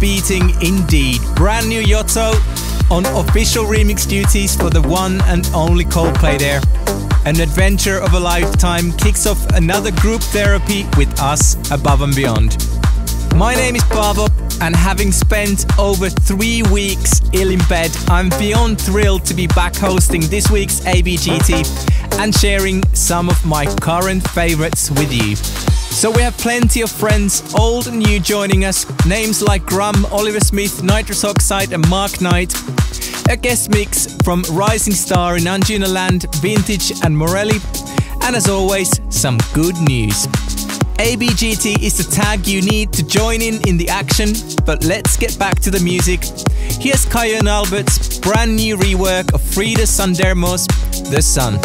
beating indeed. Brand new Yotto on official remix duties for the one and only Coldplay there. An adventure of a lifetime kicks off another group therapy with us above and beyond. My name is Paavo, and having spent over three weeks ill in bed, I'm beyond thrilled to be back hosting this week's ABGT and sharing some of my current favorites with you. So we have plenty of friends, old and new, joining us. Names like Grum, Oliver Smith, Nitrous Oxide, and Mark Knight. A guest mix from Rising Star in Anjuna Land, Vintage, and Morelli. And as always, some good news. ABGT is the tag you need to join in in the action, but let's get back to the music. Here's Kyau and Albert's brand new rework of Frida Sundemo's The Sun.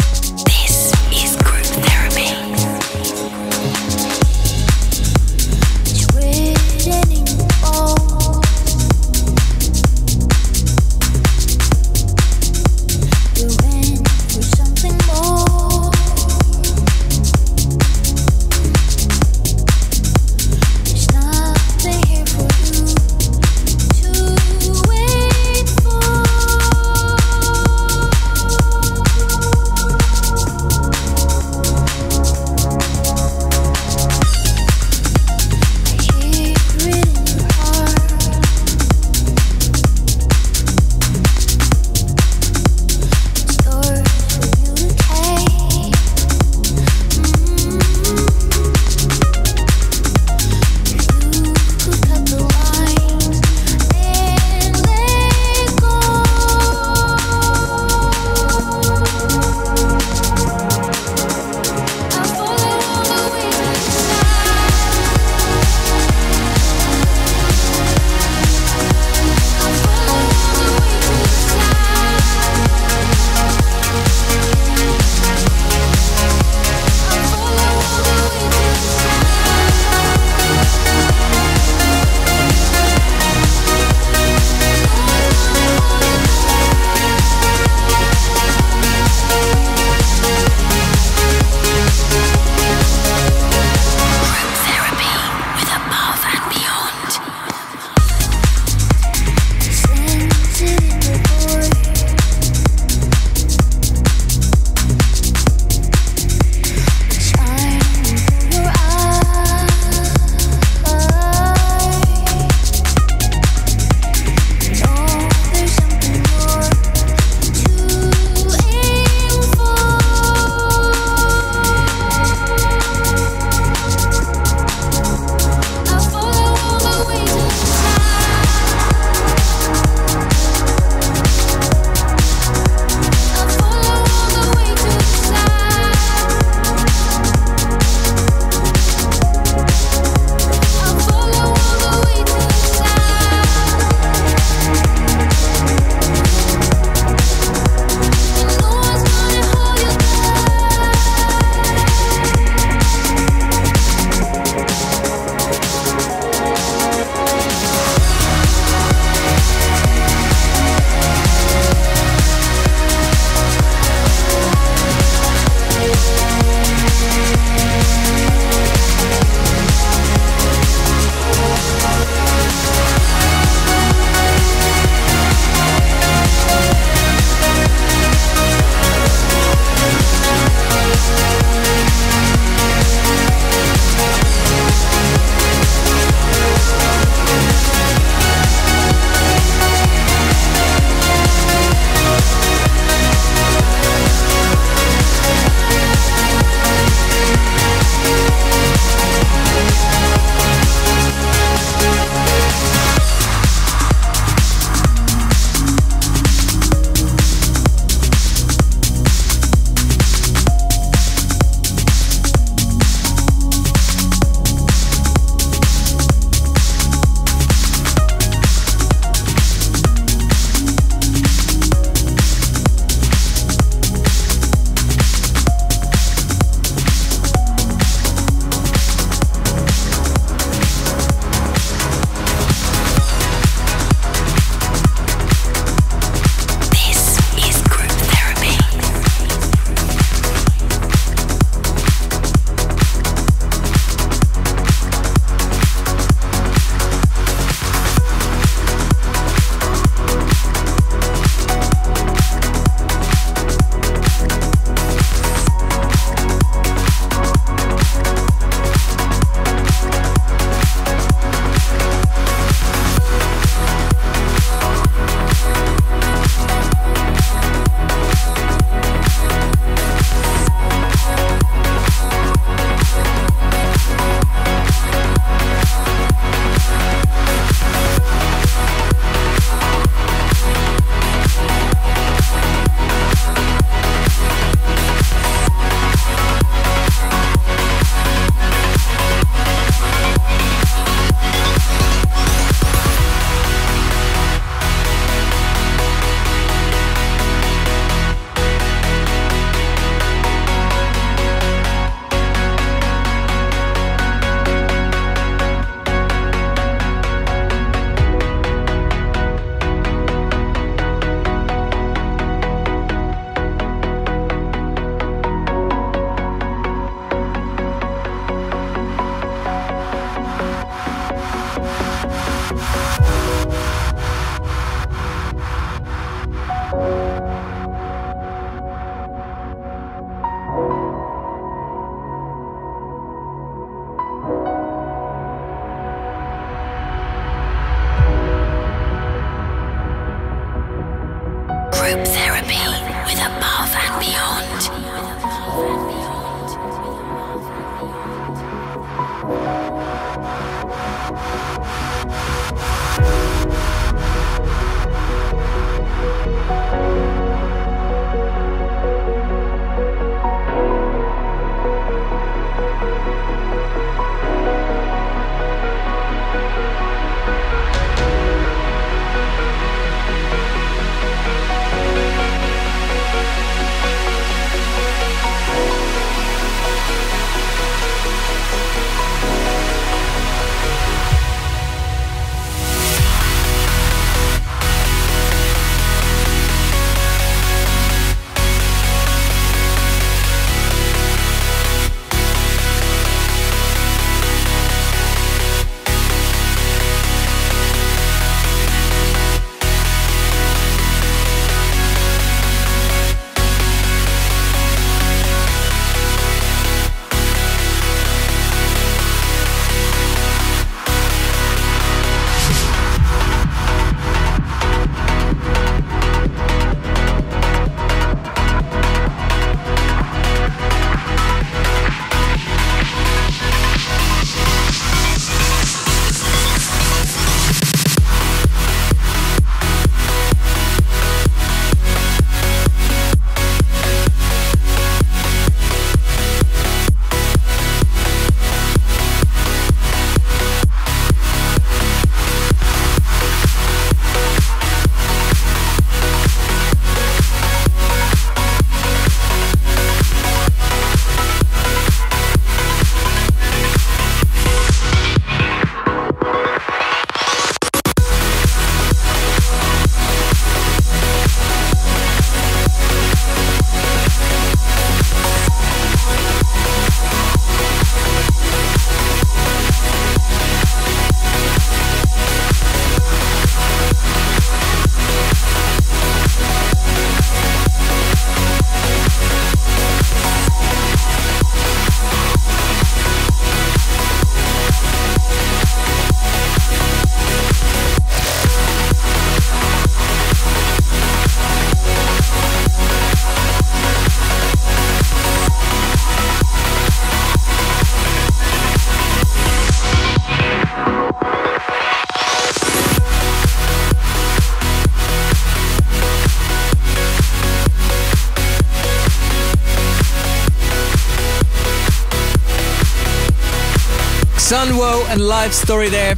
Xanwow and Lifestory there.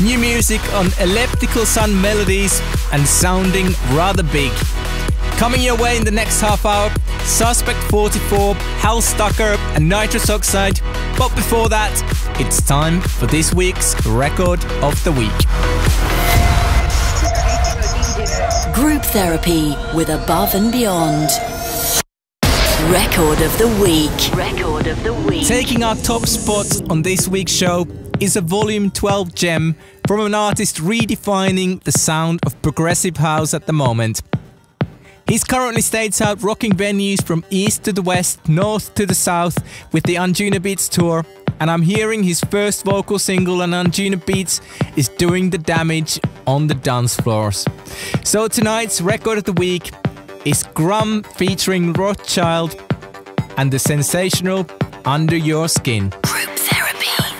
New music on Elliptical Sun melodies and sounding rather big. Coming your way in the next half hour, Suspect 44, Hal Stucker and Nitrous Oxide. But before that, it's time for this week's Record of the Week. Group Therapy with Above and Beyond. Record of the Week. Record of the Week. Taking our top spot on this week's show is a Volume 12 gem from an artist redefining the sound of progressive house at the moment. He's currently states out rocking venues from east to the west, north to the south with the Anjunabeats tour, and I'm hearing his first vocal single on Anjunabeats is doing the damage on the dance floors. So tonight's record of the week is Grum featuring Rothchild and the sensational Under Your Skin. to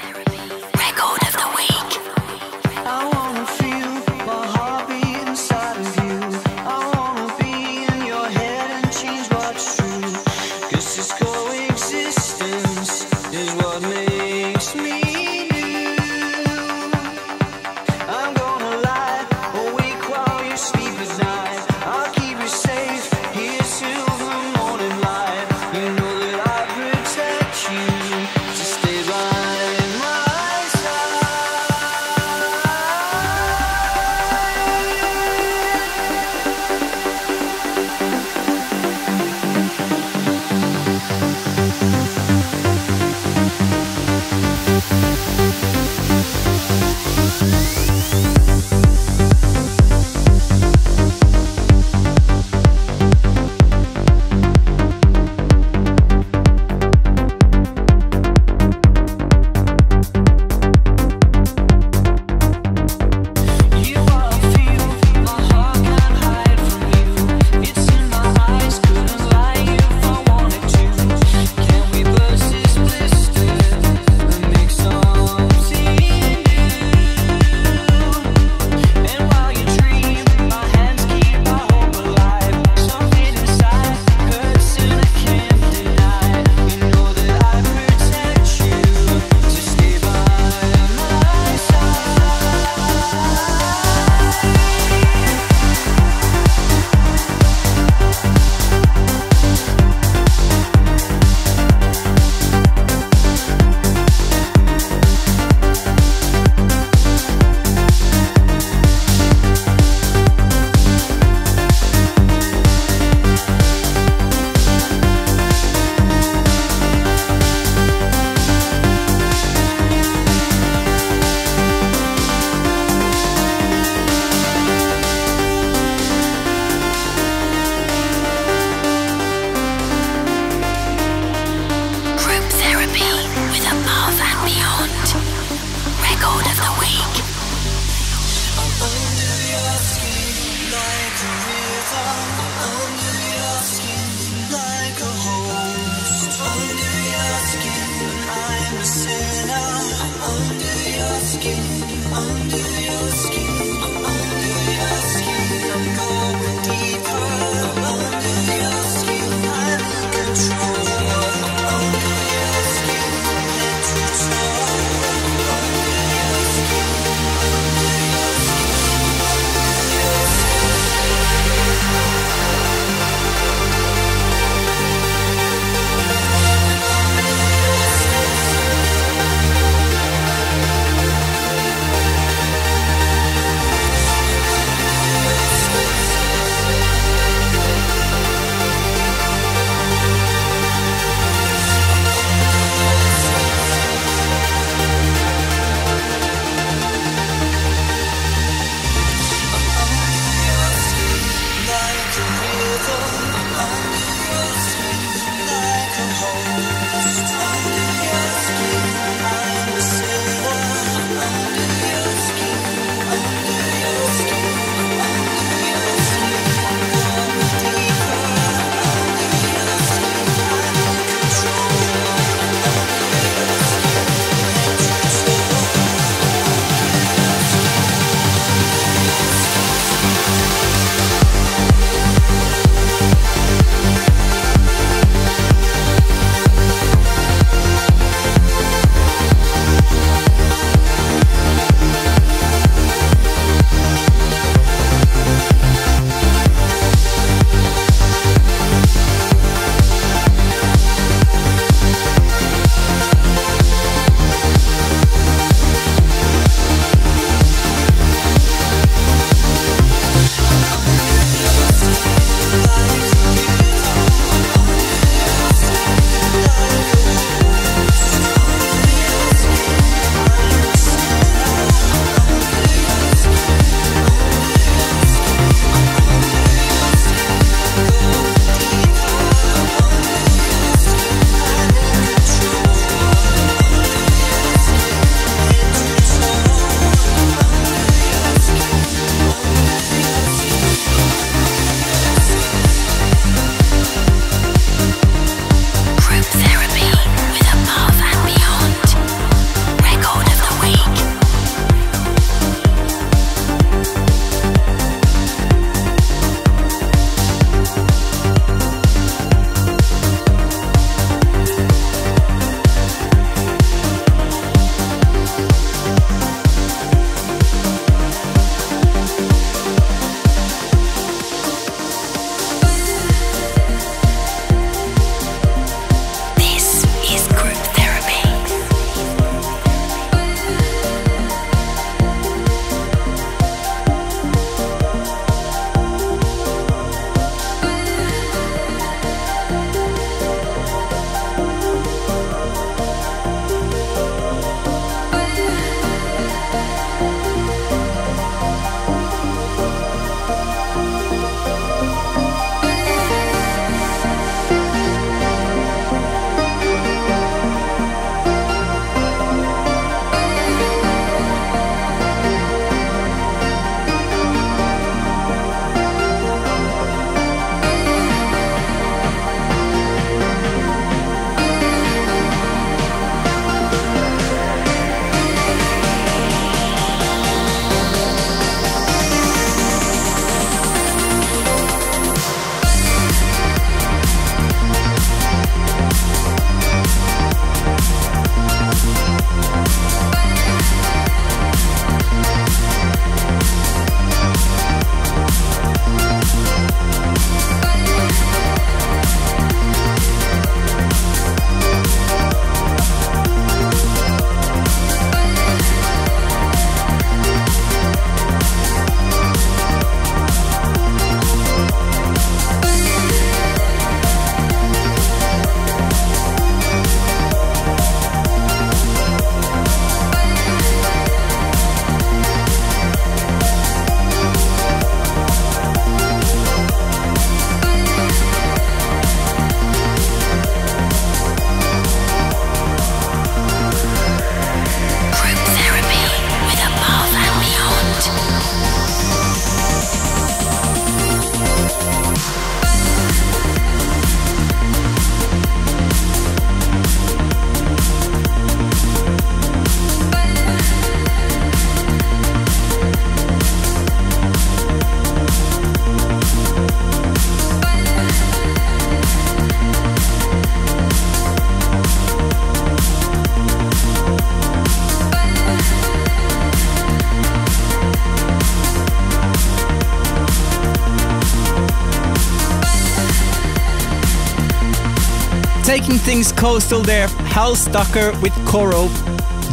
coastal there, Hal Stucker with Coral.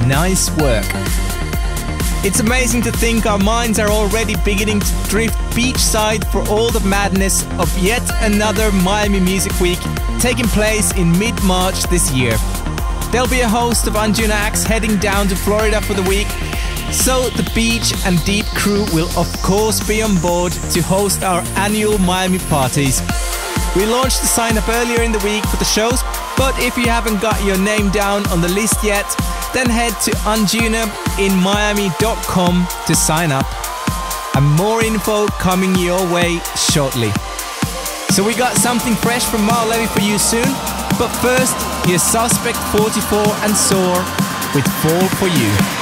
Nice work. It's amazing to think our minds are already beginning to drift beachside for all the madness of yet another Miami Music Week taking place in mid March this year. There'll be a host of Anjuna acts heading down to Florida for the week, so the Beach and Deep crew will of course be on board to host our annual Miami parties. We launched the sign up earlier in the week for the shows, but if you haven't got your name down on the list yet, then head to anjunainmiami.com to sign up. And more info coming your way shortly. So we got something fresh from Maor Levi for you soon, but first, here's Suspect 44 and Soar with Fall for You.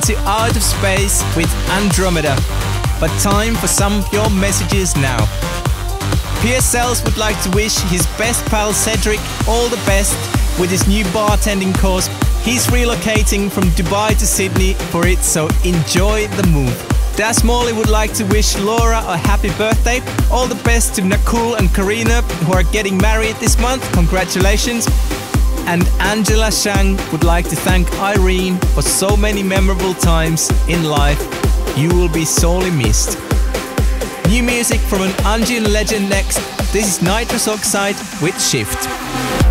Sending us of space with Andromeda. But time for some of your messages now. PSLs would like to wish his best pal Cedric all the best with his new bartending course. He's relocating from Dubai to Sydney for it, so enjoy the move. Das Morley would like to wish Laura a happy birthday. All the best to Nakul and Karina who are getting married this month. Congratulations. And Angela Shang would like to thank Irene for so many memorable times in life. You will be sorely missed. New music from an Anjuna legend next. This is Nitrous Oxide with Shift.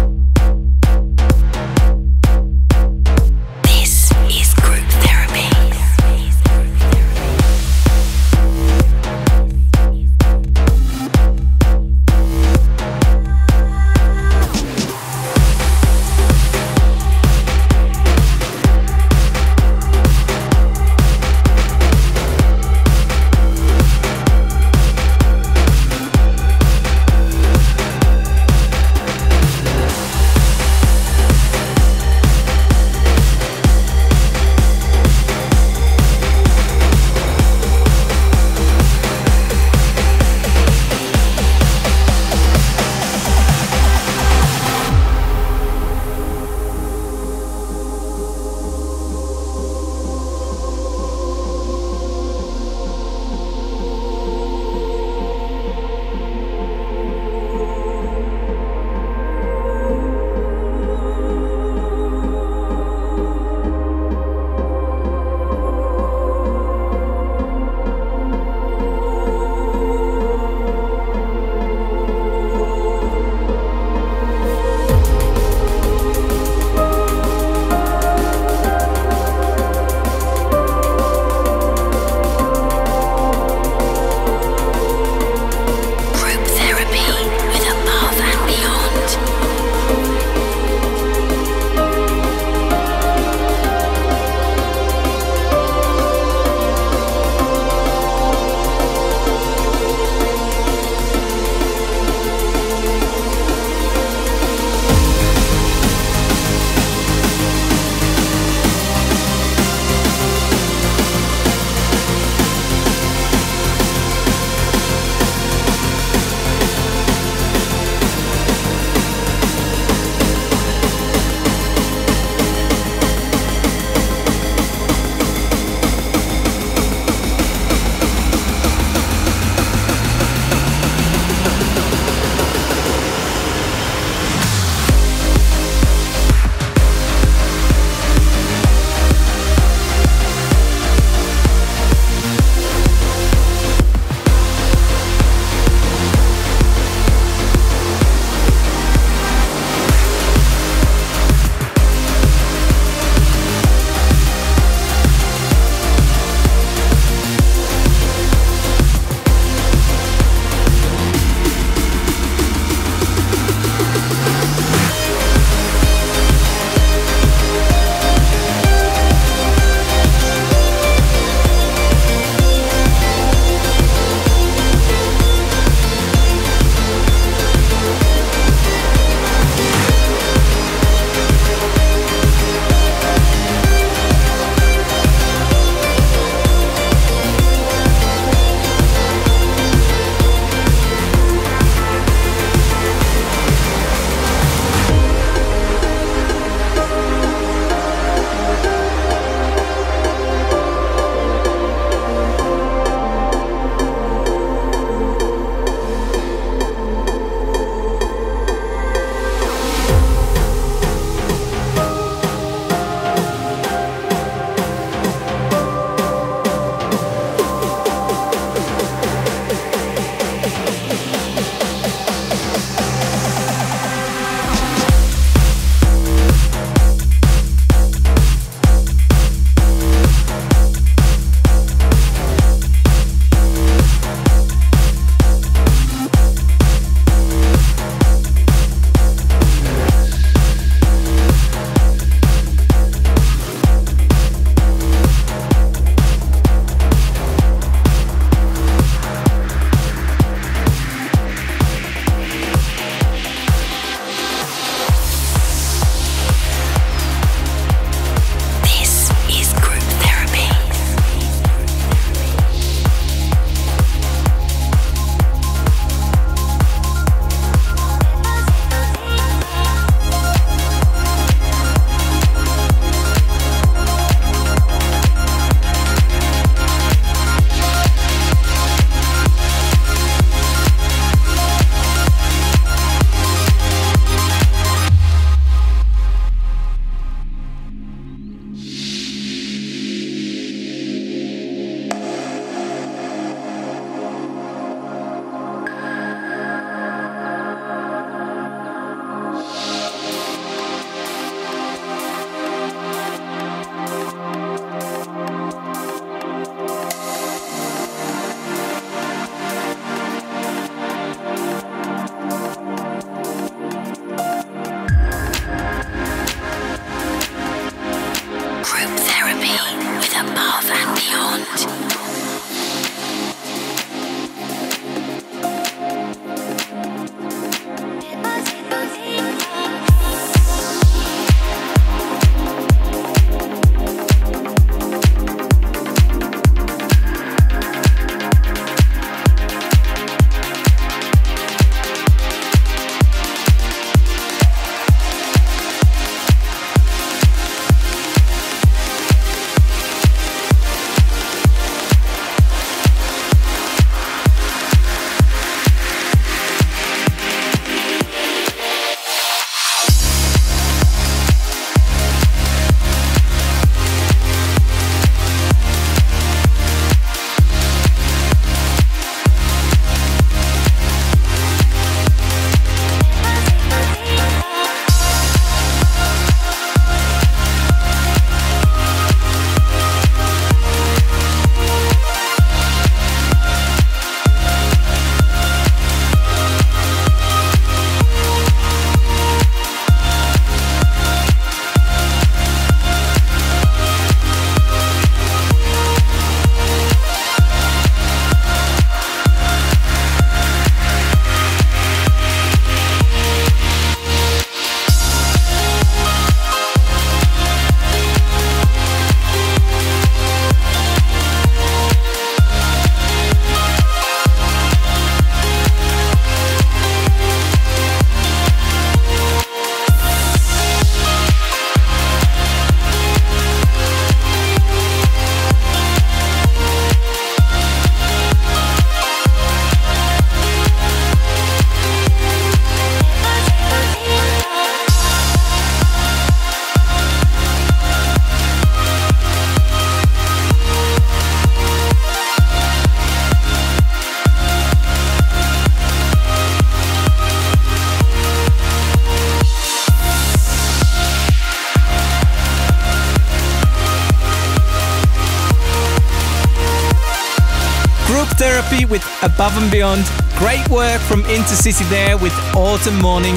Above and Beyond. Great work from Intercity there with Autumn Morning.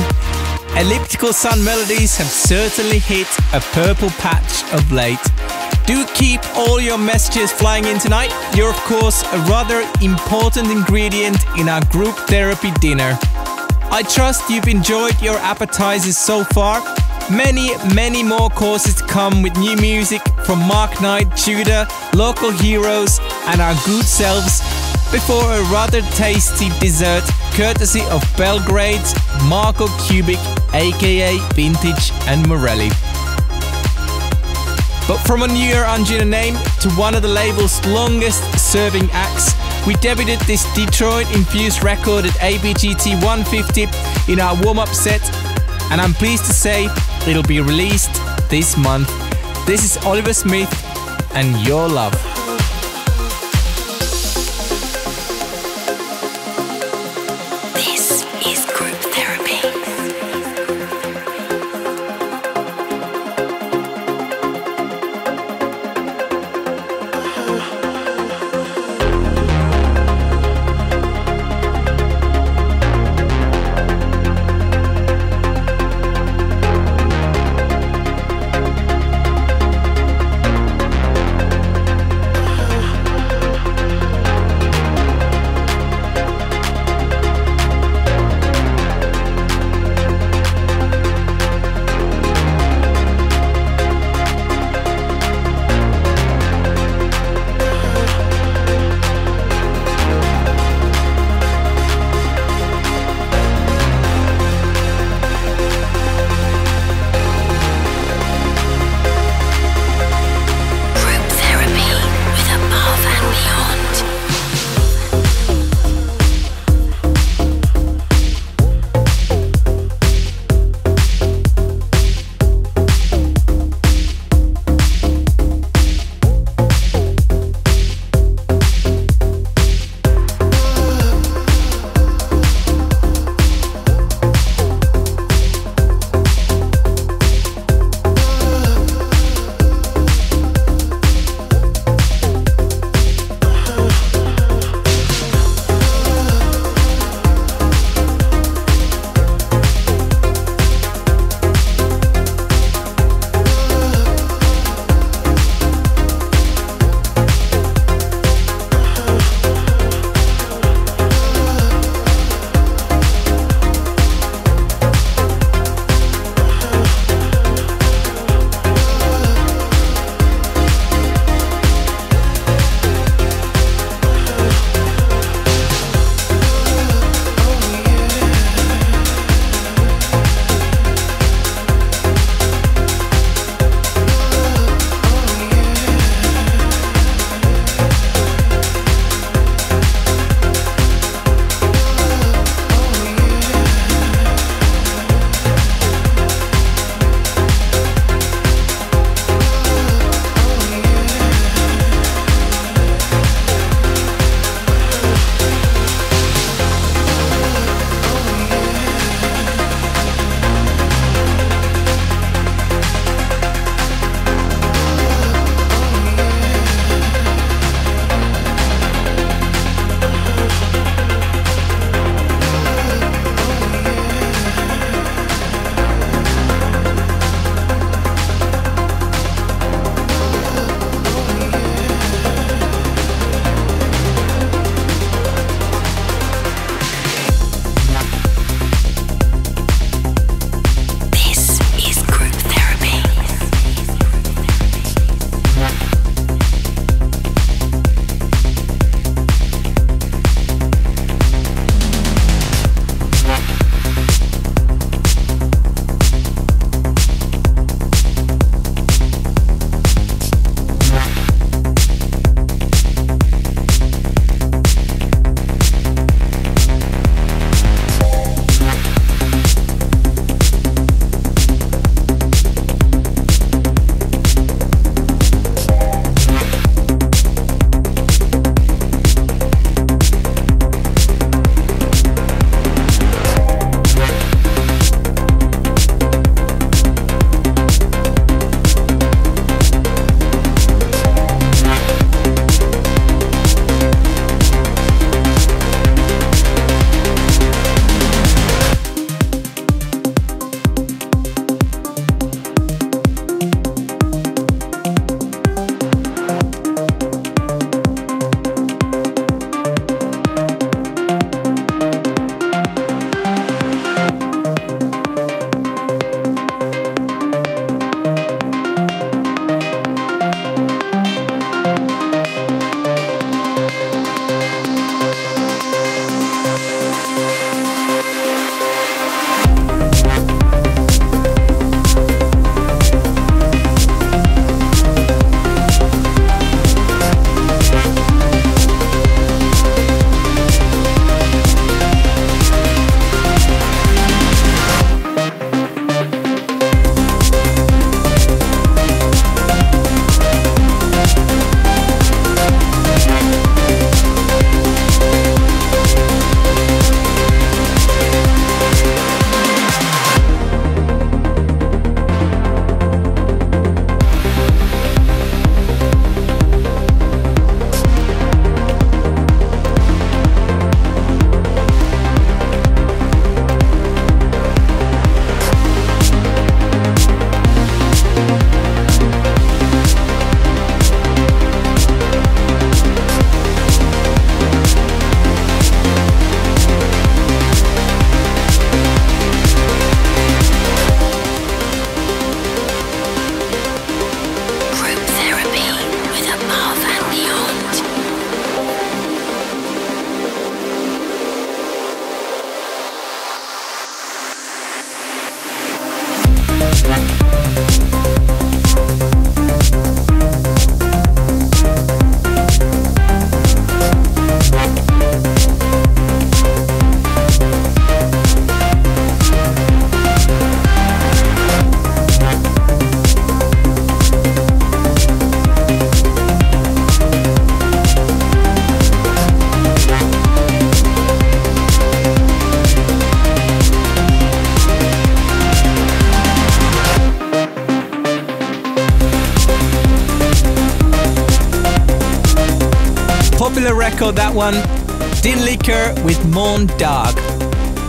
Elliptical Sun melodies have certainly hit a purple patch of late. Do keep all your messages flying in tonight. You're, of course, a rather important ingredient in our group therapy dinner. I trust you've enjoyed your appetizers so far. Many, many more courses to come with new music from Mark Knight, Judah, local heroes, and our good selves before a rather tasty dessert courtesy of Belgrade's Marco Cubic, aka Vintage and Morelli. But from a New Year Anjuna name to one of the label's longest serving acts, we debuted this Detroit infused record at ABGT 150 in our warm up set, and I'm pleased to say it'll be released this month. This is Oliver Smith and Your Love.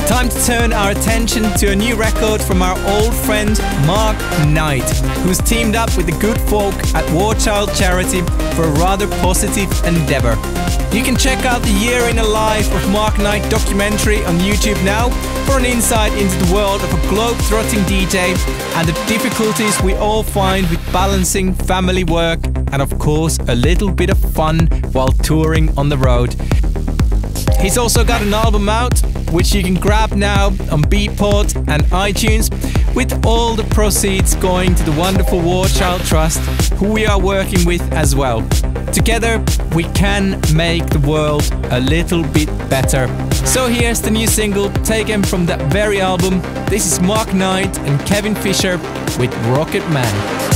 Time to turn our attention to a new record from our old friend Mark Knight, who's teamed up with the good folk at War Child Charity for a rather positive endeavor. You can check out the year in a life of Mark Knight documentary on YouTube now for an insight into the world of a globe-trotting DJ and the difficulties we all find with balancing family work and of course a little bit of fun while touring on the road. He's also got an album out which you can grab now on Beatport and iTunes, with all the proceeds going to the wonderful War Child Trust, who we are working with as well. Together, we can make the world a little bit better. So here's the new single taken from that very album. This is Mark Knight and Cevin Fisher with Rocket Man.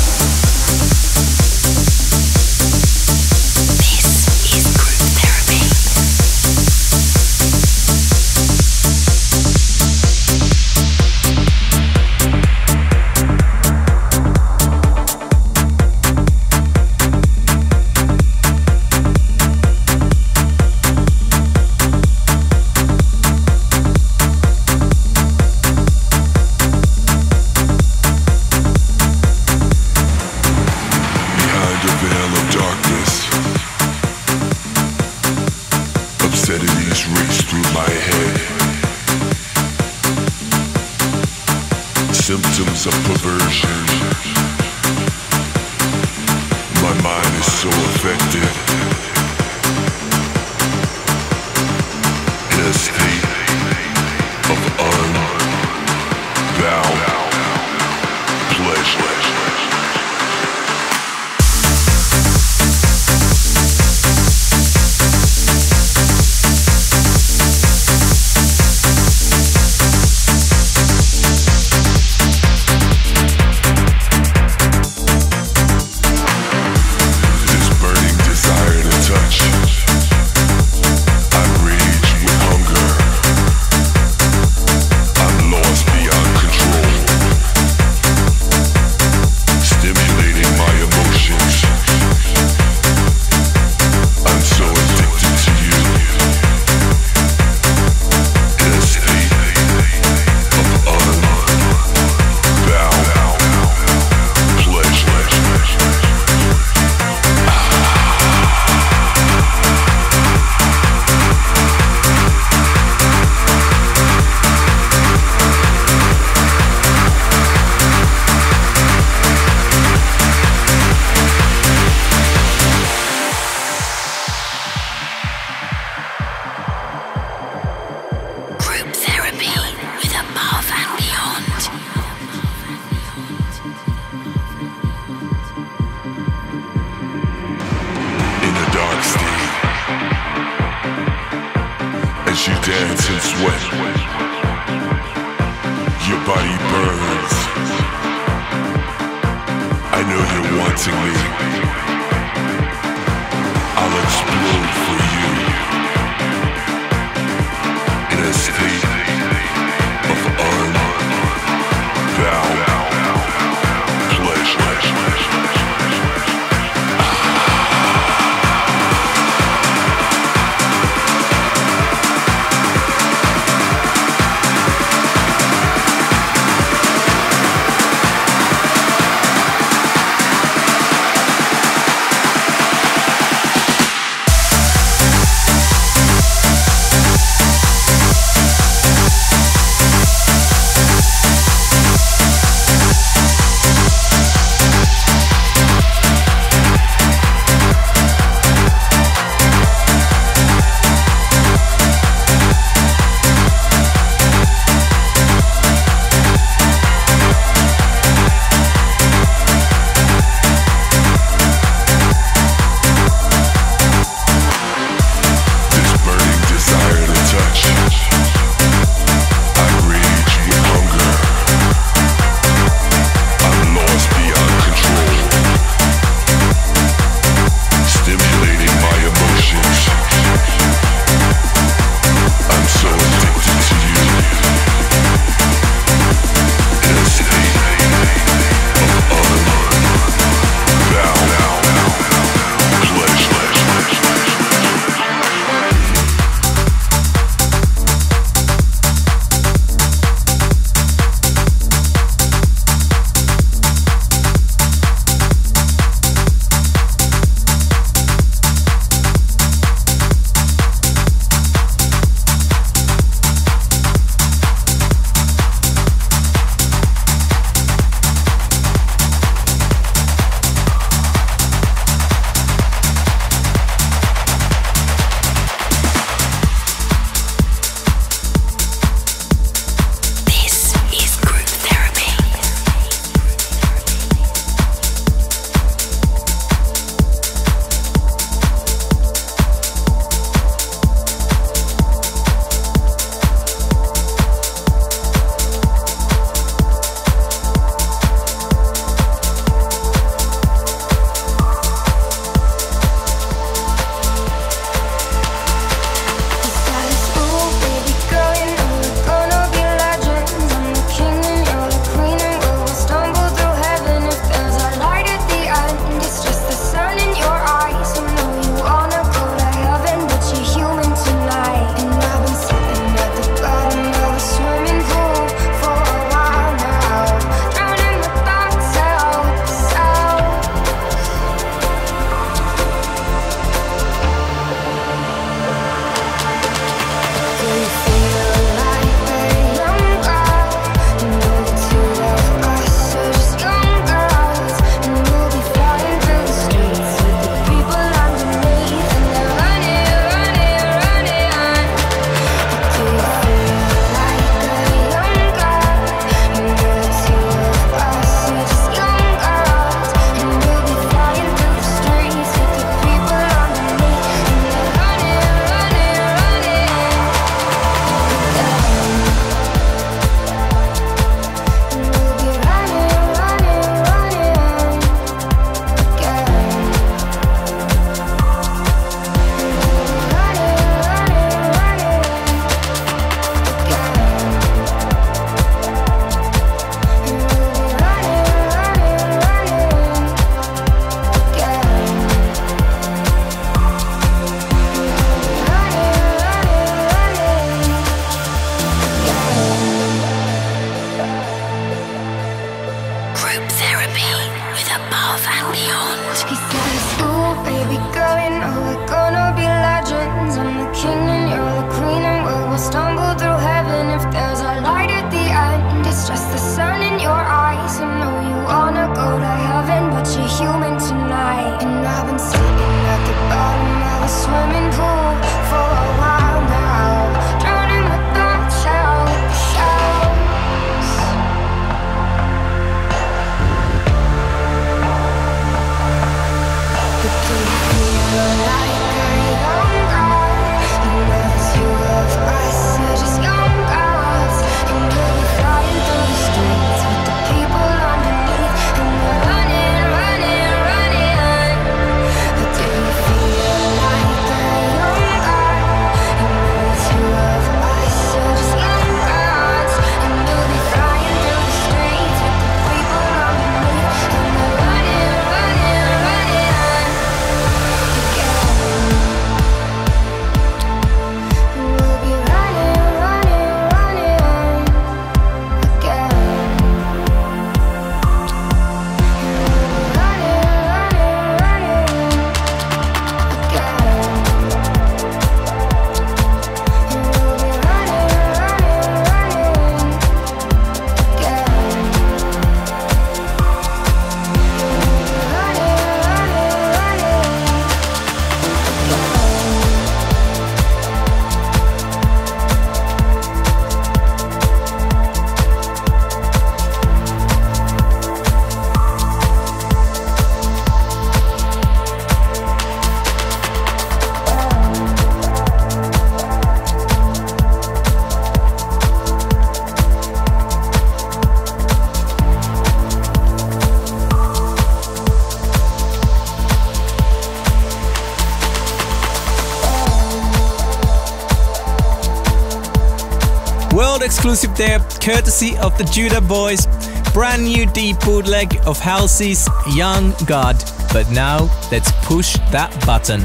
Exclusive there, courtesy of the Judah Boys. Brand new deep bootleg of Halsey's Young God. But now, let's push that button.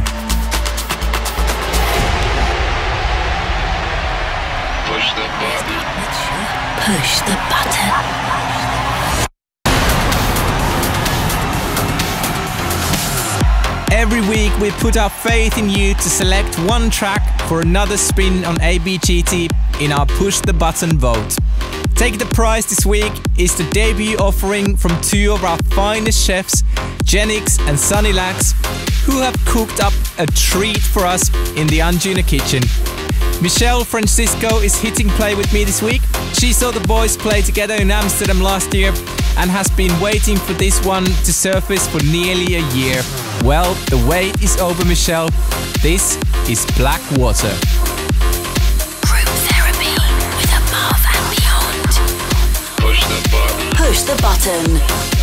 Push the button. Push the button. Every week we put our faith in you to select one track for another spin on ABGT in our Push the Button vote. Take the prize this week is the debut offering from two of our finest chefs, Genix and Sunny Lax, who have cooked up a treat for us in the Anjuna kitchen. Michelle Francisco is hitting play with me this week. She saw the boys play together in Amsterdam last year and has been waiting for this one to surface for nearly a year. Well, the wait is over, Michelle. This is Black Water. Push the button.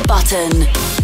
The button.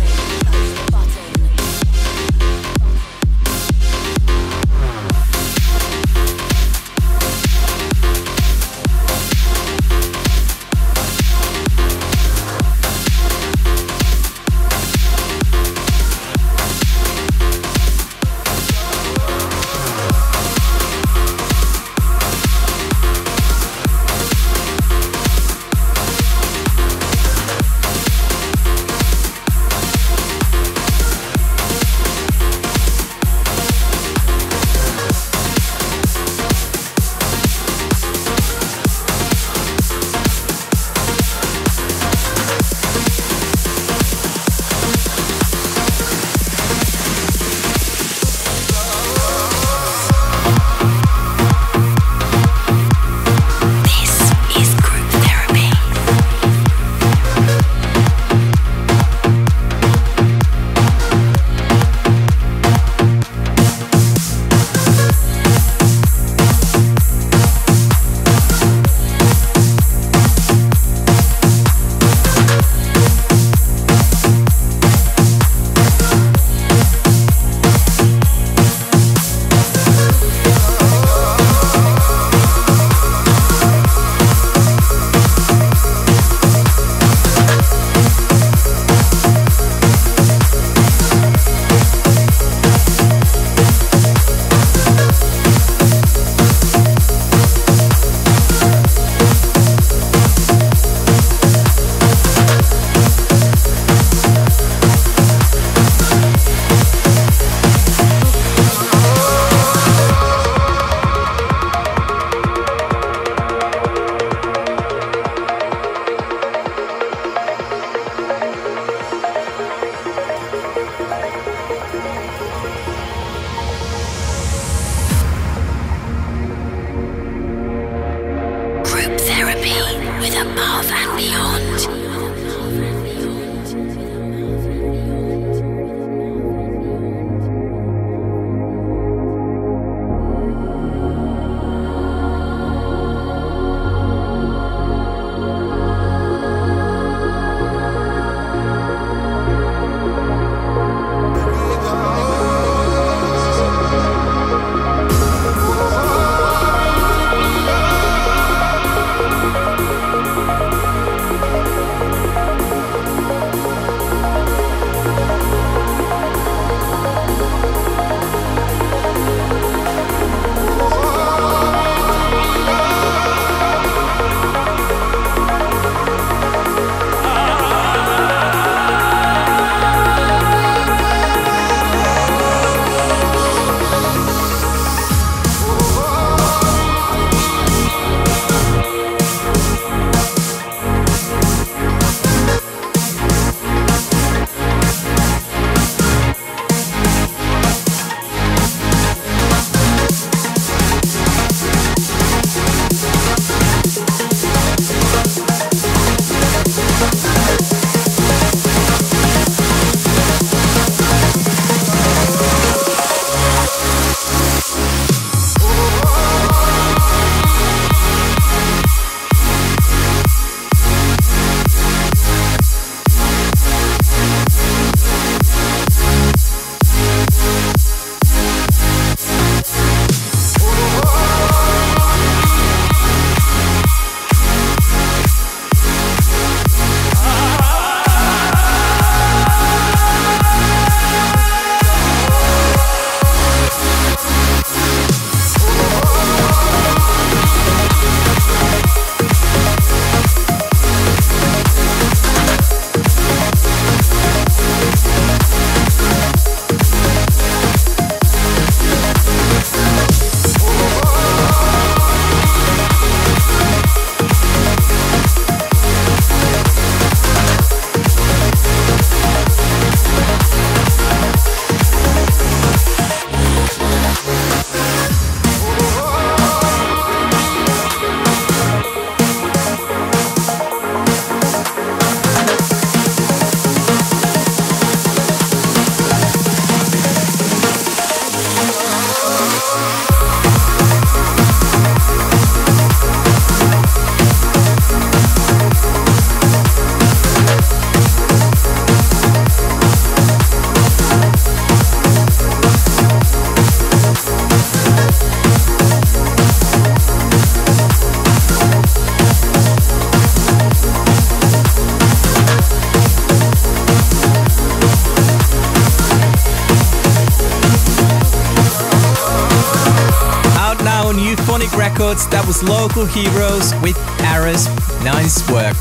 That was Local Heroes with Ares. Nice work.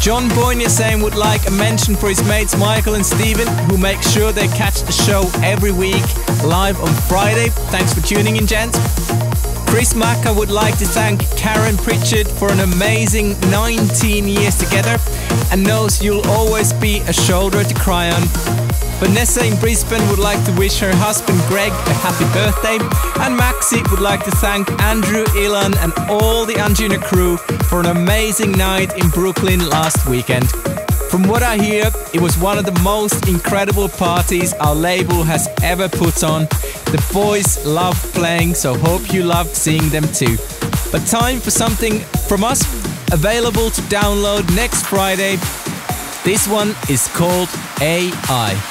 John Boyne saying would like a mention for his mates Michael and Stephen, who make sure they catch the show every week live on Friday. Thanks for tuning in, gents. Chris Macca would like to thank Karen Pritchard for an amazing 19 years together and knows you'll always be a shoulder to cry on. Vanessa in Brisbane would like to wish her husband Greg a happy birthday, and Maxi would like to thank Andrew, Ilan, and all the Anjuna crew for an amazing night in Brooklyn last weekend. From what I hear, it was one of the most incredible parties our label has ever put on. The boys love playing, so hope you loved seeing them too. But time for something from us, available to download next Friday. This one is called AI.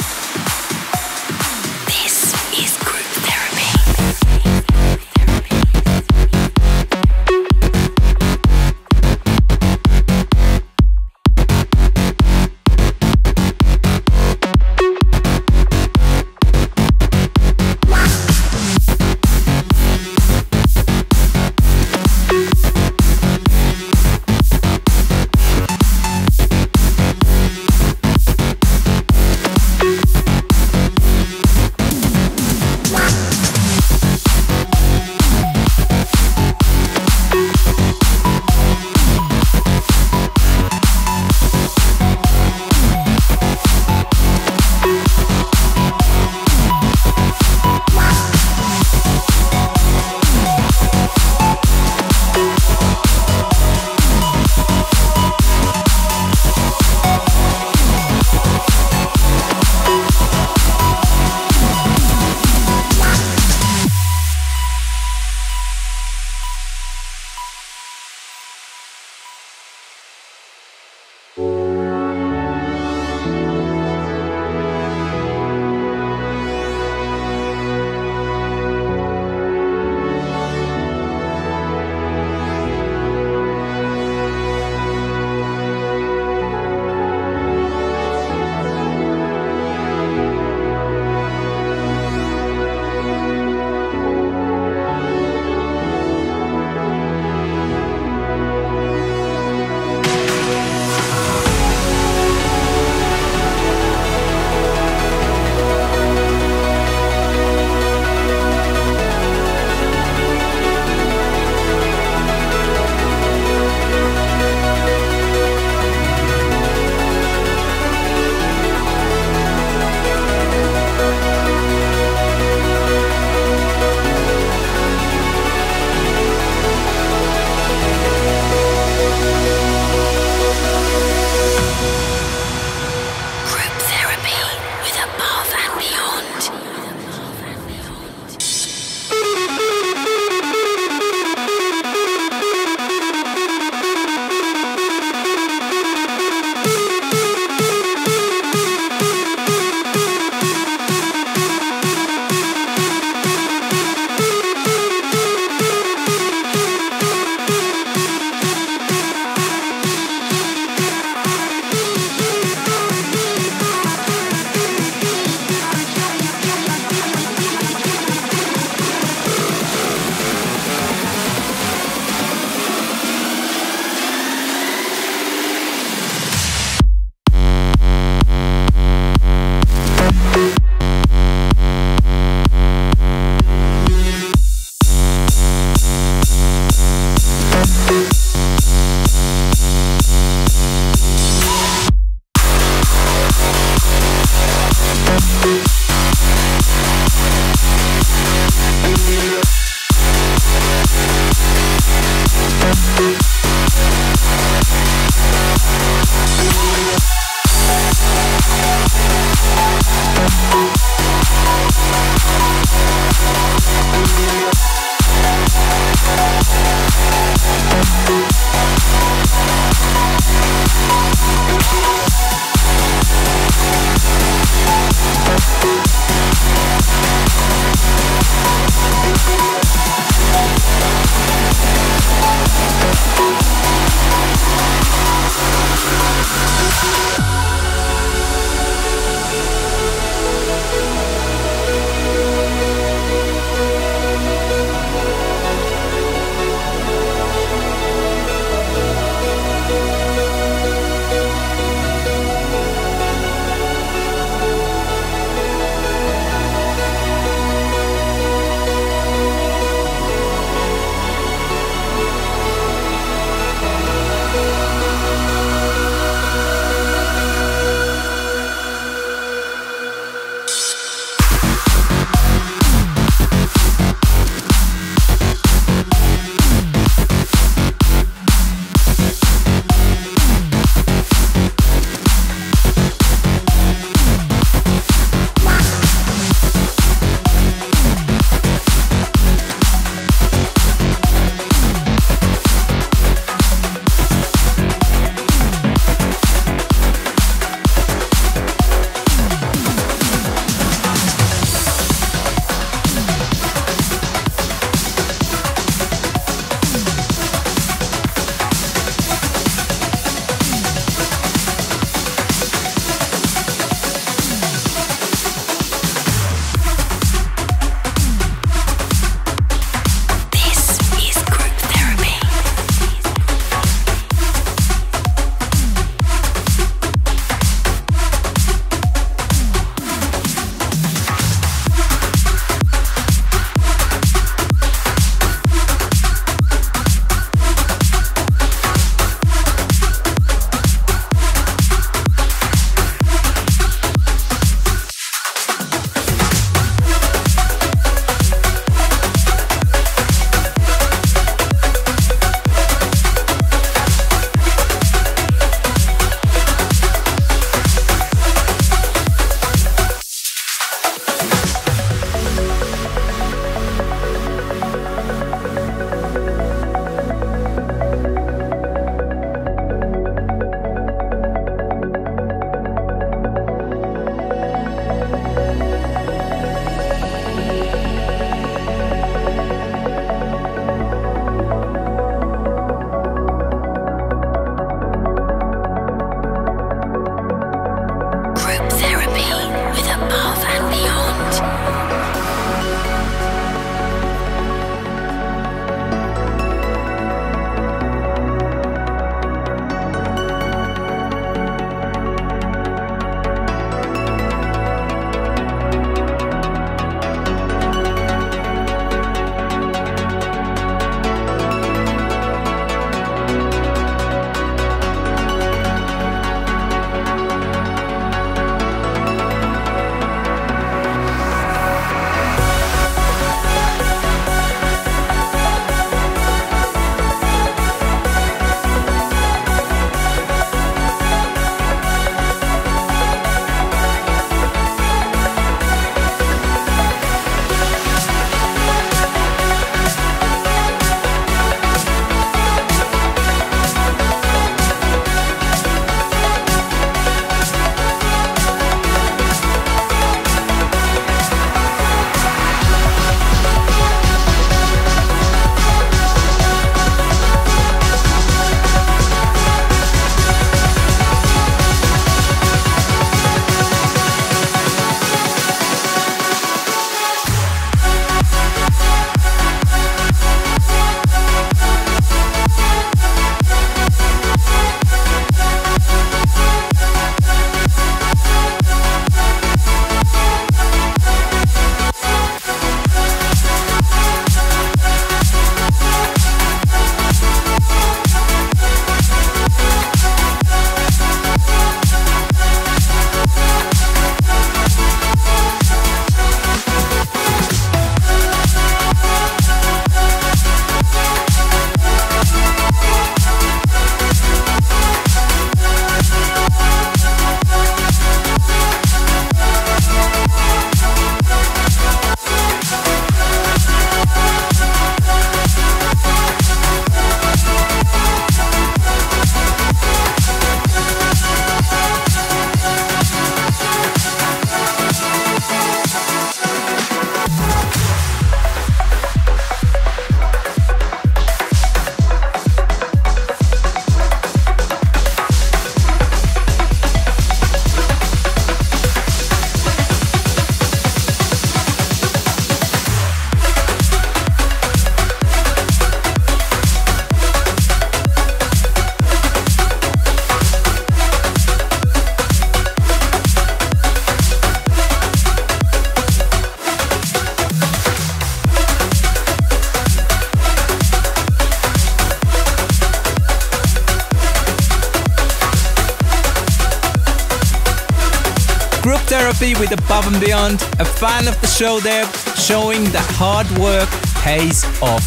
With Above and Beyond, a fan of the show there, showing that hard work pays off.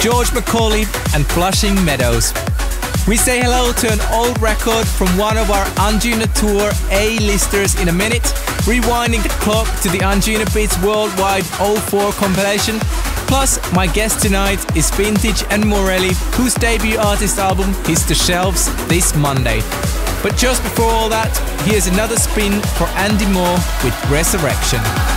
George McCauley and Flushing Meadows. We say hello to an old record from one of our Anjuna Tour A-listers in a minute, rewinding the clock to the Anjunabeats Worldwide 04 compilation. Plus, my guest tonight is Vintage and Morelli, whose debut artist album hits the shelves this Monday. But just before all that, here's another spin for Andy Moor with Resurrection.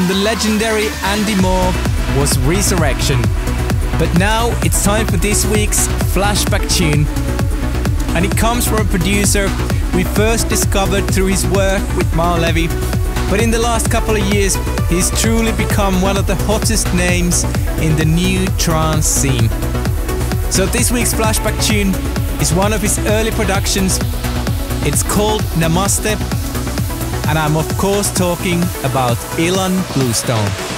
From the legendary Andy Moor, was Resurrection. But now it's time for this week's flashback tune. And it comes from a producer we first discovered through his work with Maor Levi. But in the last couple of years, he's truly become one of the hottest names in the new trance scene. So this week's flashback tune is one of his early productions. It's called Namaste and I'm of course talking about Ilan Bluestone.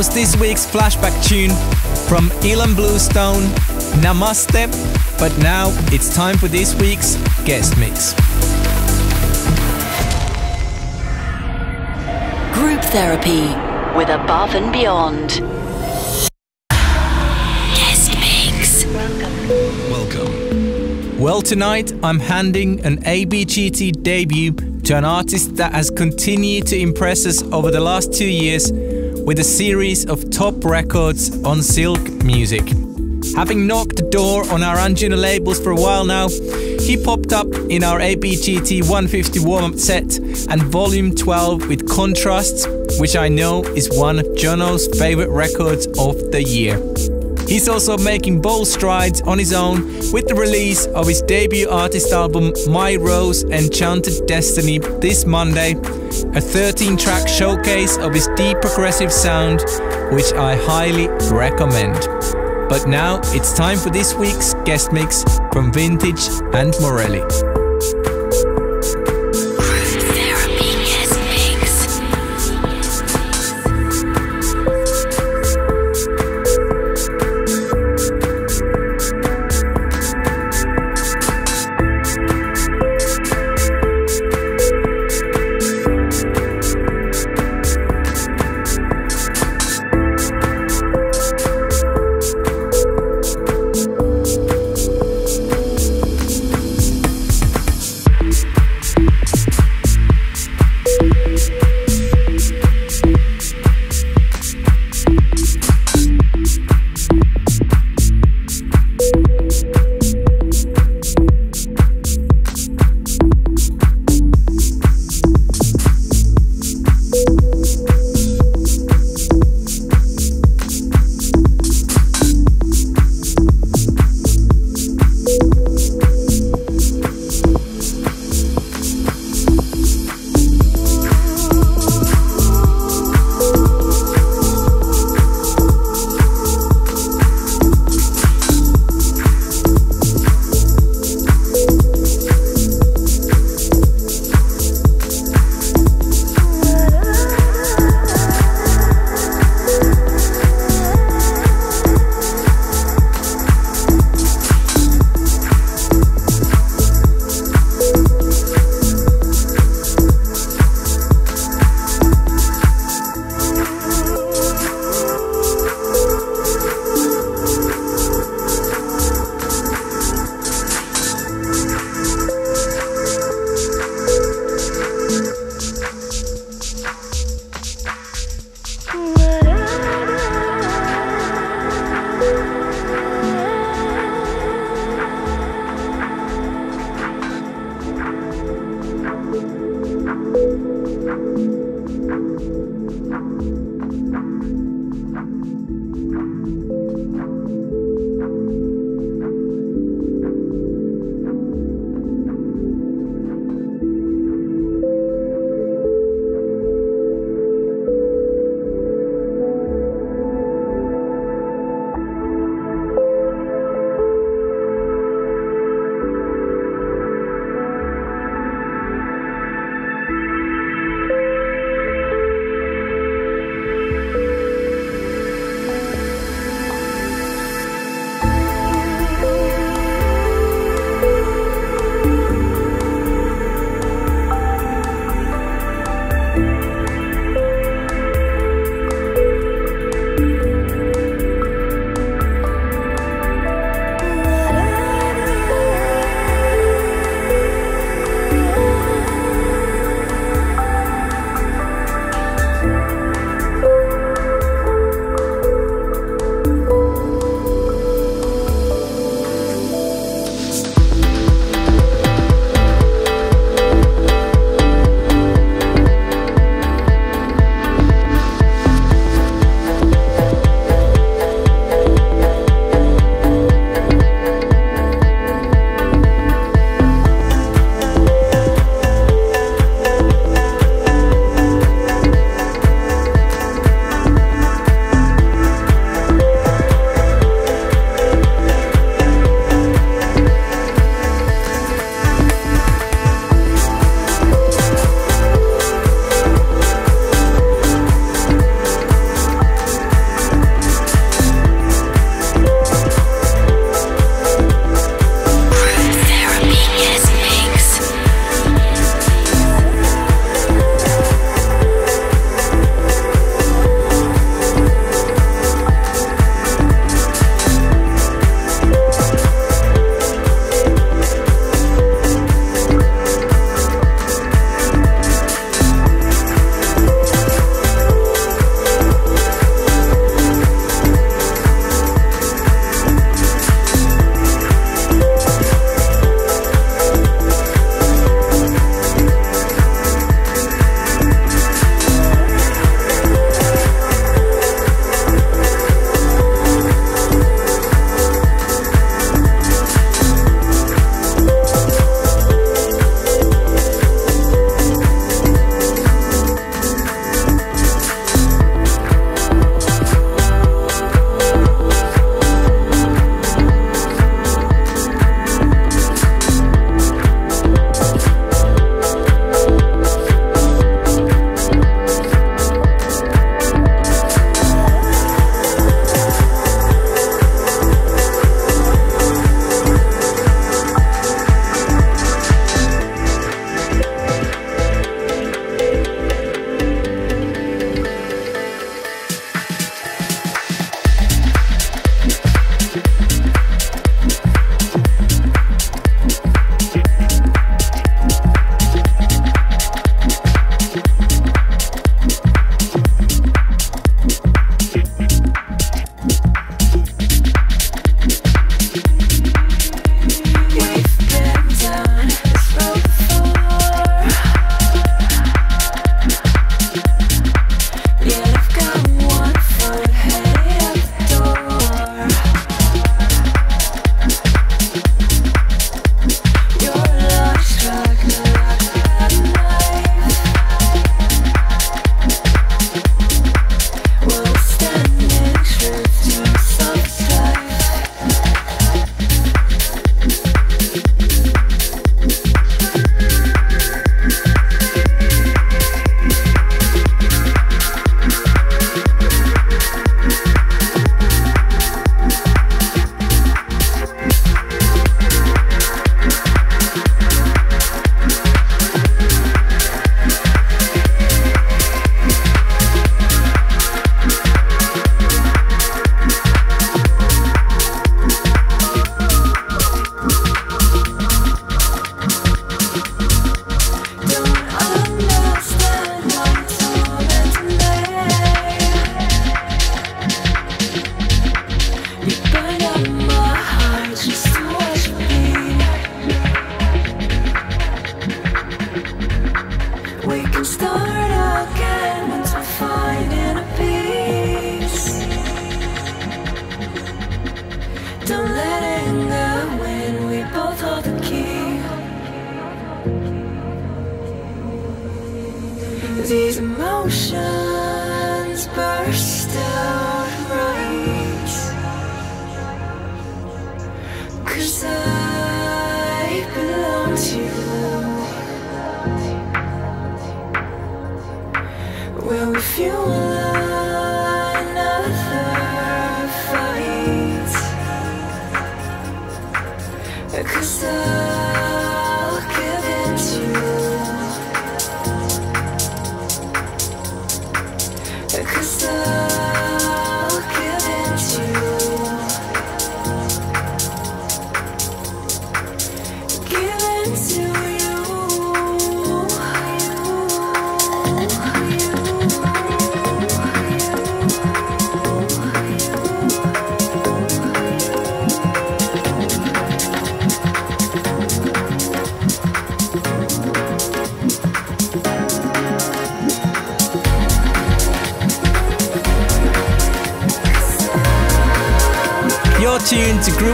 Was this week's flashback tune from Ilan Bluestone, Namaste. But now it's time for this week's guest mix. Group therapy with Above and Beyond. Guest mix. Welcome. Welcome. Well, tonight I'm handing an ABGT debut to an artist that has continued to impress us over the last two years with a series of top records on Silk Music. Having knocked the door on our Anjuna labels for a while now, he popped up in our ABGT 150 warm up set and volume 12 with Contrasts, which I know is one of Jono's favorite records of the year. He's also making bold strides on his own with the release of his debut artist album My Rose Enchanted Destiny this Monday, a 13 track showcase of his deep progressive sound, which I highly recommend. But now it's time for this week's guest mix from Vintage and Morelli.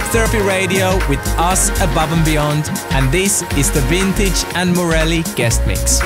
Therapy Radio with us above and beyond, and this is the Vintage and Morelli guest mix.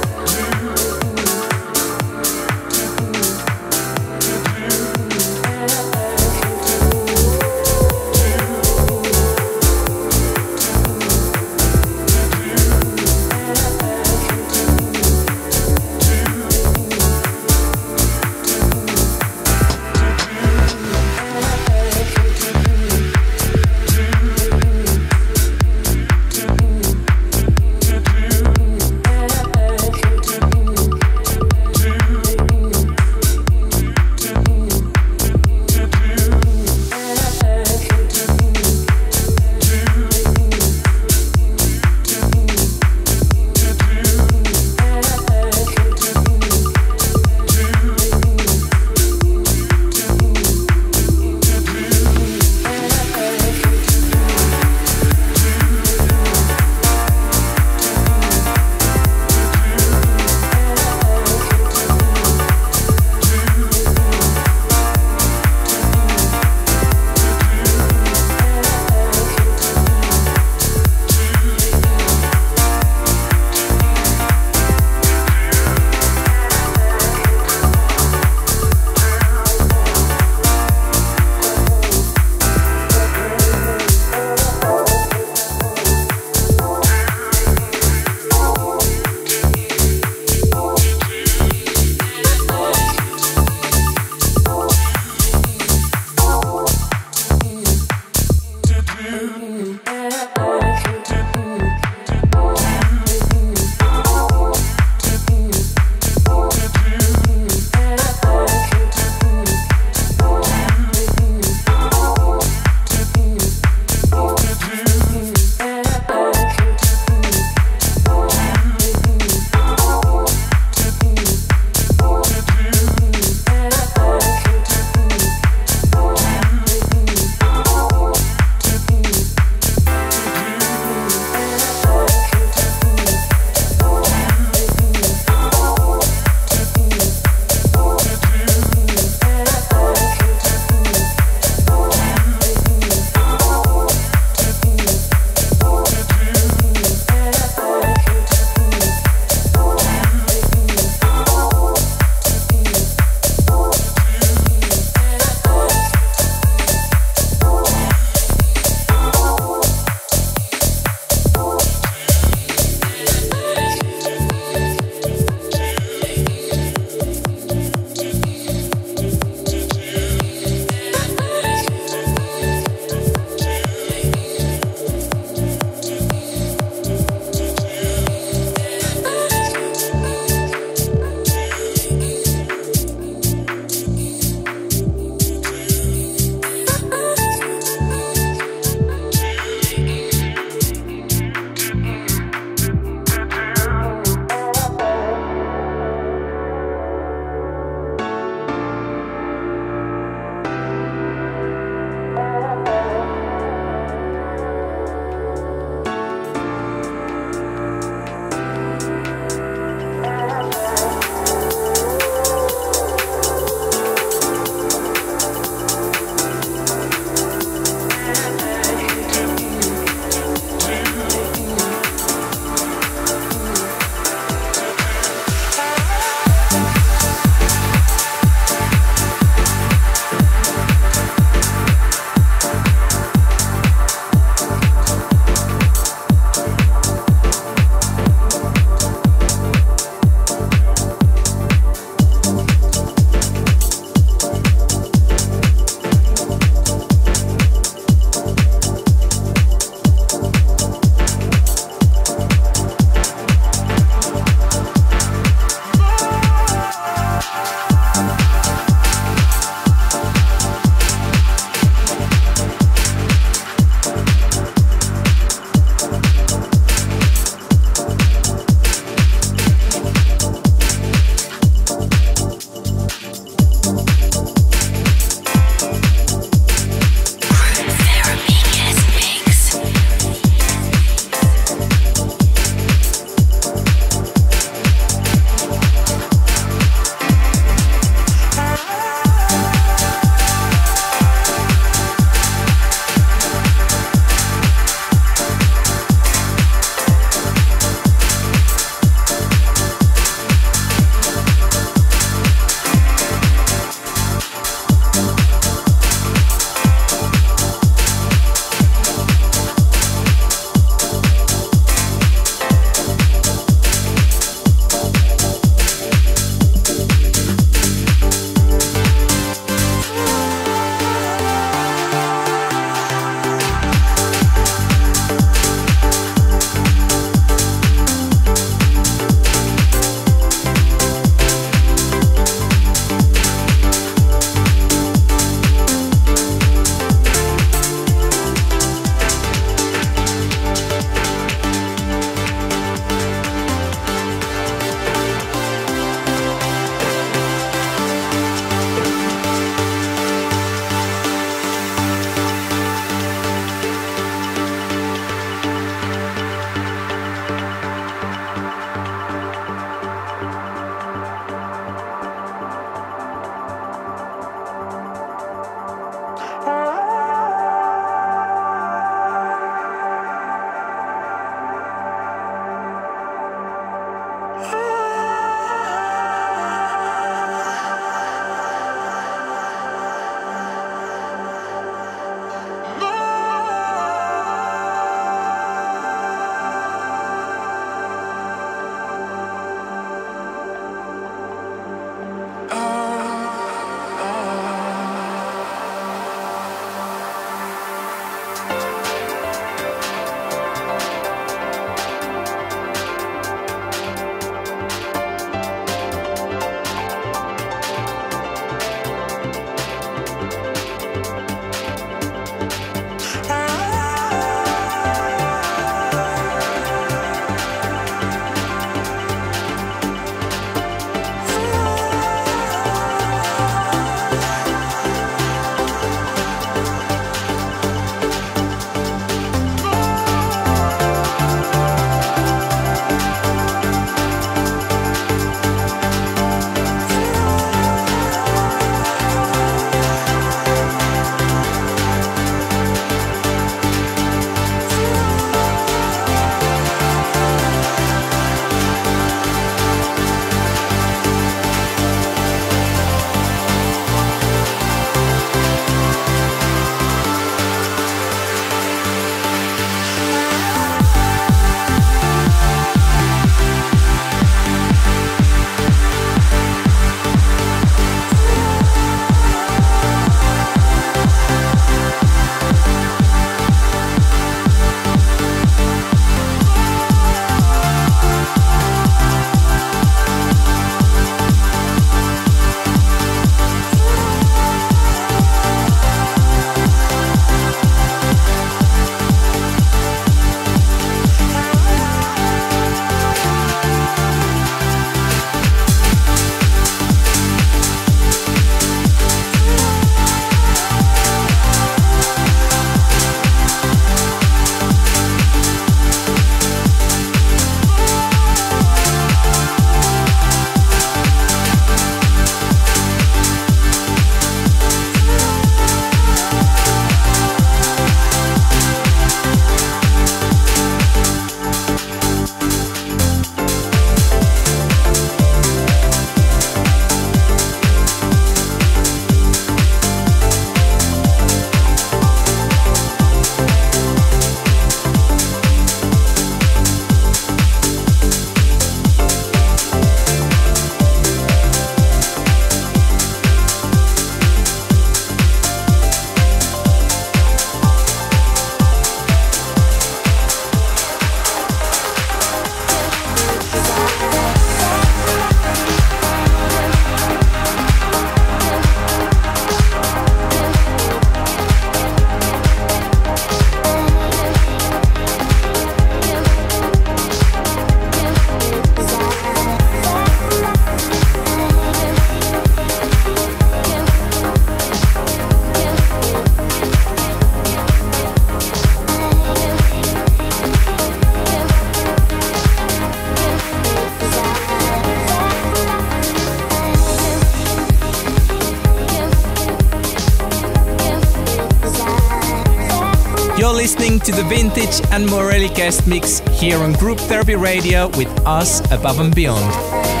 To the Vintage and Morelli guest mix here on Group Therapy Radio with us above and beyond.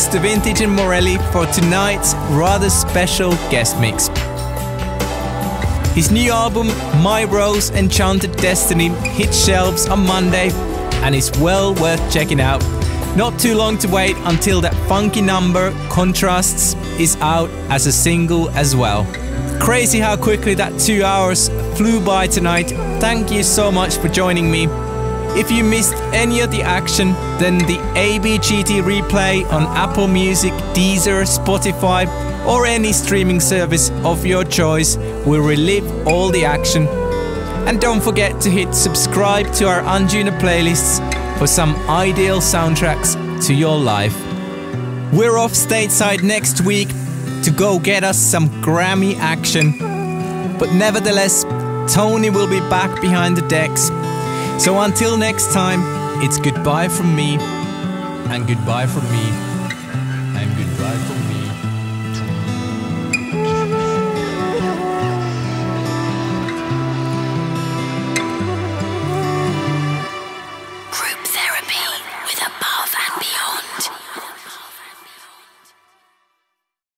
Thanks to Vintage and Morelli for tonight's rather special guest mix. His new album, My Rose Enchanted Destiny, hit shelves on Monday and is well worth checking out. Not too long to wait until that funky number, Contrasts, is out as a single as well. Crazy how quickly that two hours flew by tonight. Thank you so much for joining me. If you missed any of the action, then the ABGT replay on Apple Music, Deezer, Spotify, or any streaming service of your choice will relive all the action. And don't forget to hit subscribe to our Anjuna playlists for some ideal soundtracks to your life. We're off stateside next week to go get us some Grammy action. But nevertheless, Tony will be back behind the decks. So until next time, it's goodbye from me and goodbye from me.